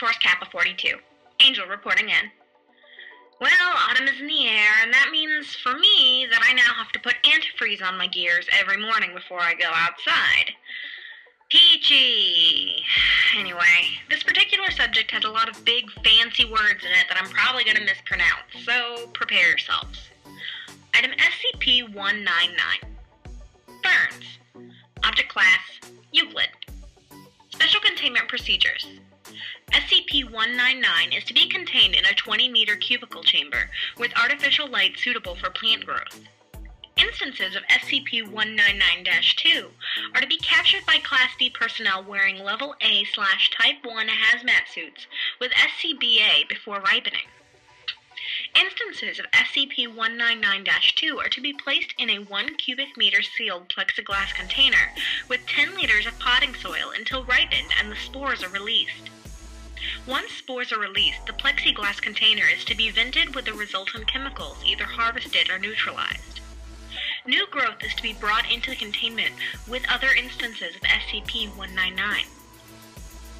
Force Kappa 42. Angel reporting in. Well, autumn is in the air, and that means for me that I now have to put antifreeze on my gears every morning before I go outside. Peachy! Anyway, this particular subject has a lot of big, fancy words in it that I'm probably going to mispronounce, so prepare yourselves. Item SCP 199 Ferns. Object Class Euclid. Special Containment Procedures SCP-199 is to be contained in a 20-meter cubicle chamber with artificial light suitable for plant growth. Instances of SCP-199-2 are to be captured by Class D personnel wearing Level A slash Type 1 hazmat suits with SCBA before ripening. Instances of SCP-199-2 are to be placed in a 1 cubic meter sealed plexiglass container with 10 liters of potting soil until ripened and the spores are released. Once spores are released, the plexiglass container is to be vented with the resultant chemicals either harvested or neutralized. New growth is to be brought into the containment with other instances of SCP-199.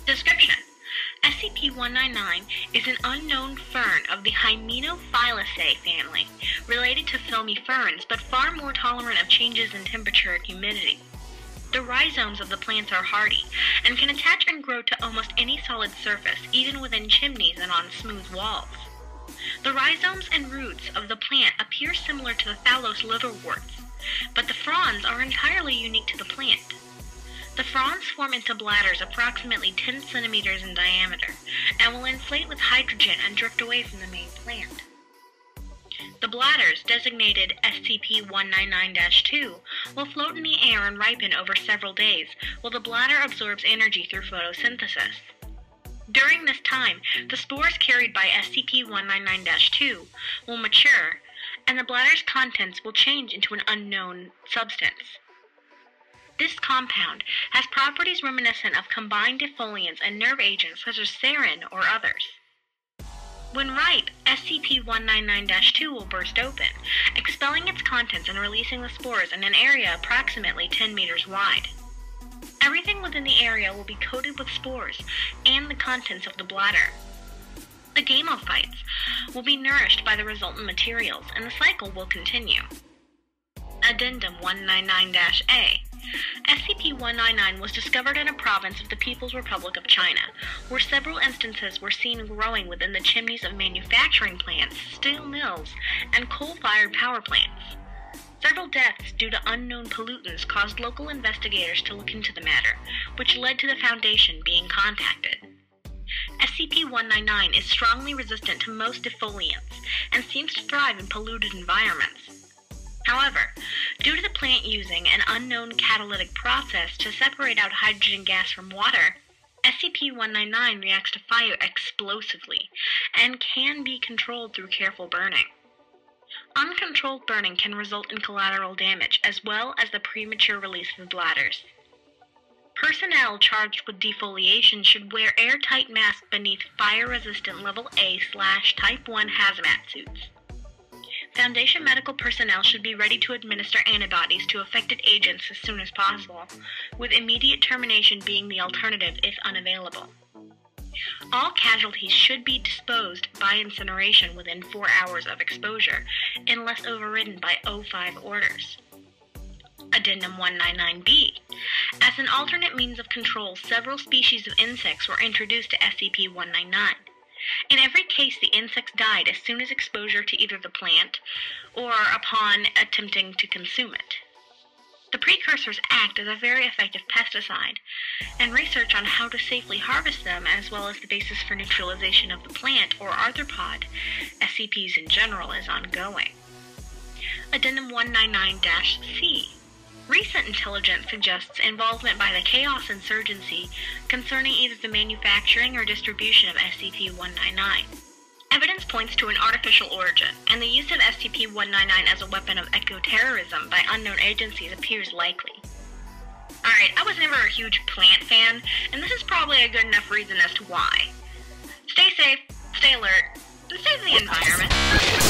Description SCP-199 is an unknown fern of the Hymenophyllaceae family, related to filmy ferns but far more tolerant of changes in temperature and humidity. The rhizomes of the plants are hardy and can attach and grow to almost any solid surface, even within chimneys and on smooth walls. The rhizomes and roots of the plant appear similar to the thallus liverworts, but the fronds are entirely unique to the plant. The fronds form into bladders approximately 10 centimeters in diameter and will inflate with hydrogen and drift away from the main plant. The bladders, designated SCP-199-2, will float in the air and ripen over several days, while the bladder absorbs energy through photosynthesis. During this time, the spores carried by SCP-199-2 will mature, and the bladder's contents will change into an unknown substance. This compound has properties reminiscent of combined defoliants and nerve agents such as sarin or others. When ripe, SCP-199-2 will burst open, expelling its contents and releasing the spores in an area approximately 10 meters wide. Everything within the area will be coated with spores and the contents of the bladder. The gamophytes will be nourished by the resultant materials, and the cycle will continue. Addendum 199-A SCP-199 was discovered in a province of the People's Republic of China, where several instances were seen growing within the chimneys of manufacturing plants, steel mills, and coal-fired power plants. Several deaths due to unknown pollutants caused local investigators to look into the matter, which led to the Foundation being contacted. SCP-199 is strongly resistant to most defoliants and seems to thrive in polluted environments. However, due to the plant using an unknown catalytic process to separate out hydrogen gas from water, SCP-199 reacts to fire explosively and can be controlled through careful burning. Uncontrolled burning can result in collateral damage as well as the premature release of bladders. Personnel charged with defoliation should wear airtight masks beneath fire-resistant level A slash type 1 hazmat suits. Foundation medical personnel should be ready to administer antibodies to affected agents as soon as possible, with immediate termination being the alternative if unavailable. All casualties should be disposed by incineration within four hours of exposure, unless overridden by O5 orders. Addendum 199B. As an alternate means of control, several species of insects were introduced to SCP 199. In every case, the insects died as soon as exposure to either the plant or upon attempting to consume it. The precursors act as a very effective pesticide, and research on how to safely harvest them, as well as the basis for neutralization of the plant or arthropod, SCPs in general, is ongoing. Addendum 199 C Recent intelligence suggests involvement by the Chaos Insurgency concerning either the manufacturing or distribution of SCP-199. Evidence points to an artificial origin, and the use of SCP-199 as a weapon of eco-terrorism by unknown agencies appears likely. Alright, I was never a huge plant fan, and this is probably a good enough reason as to why. Stay safe, stay alert, and save the environment.